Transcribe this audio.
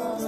surprise.